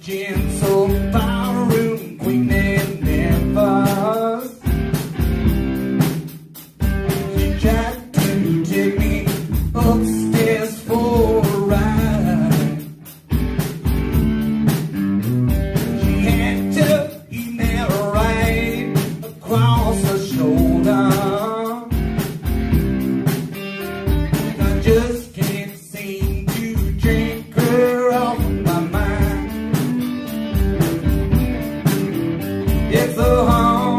Gentle soul, queen, and never. She take me upstairs for a ride. She had to right across her shoulder. I just It's a home.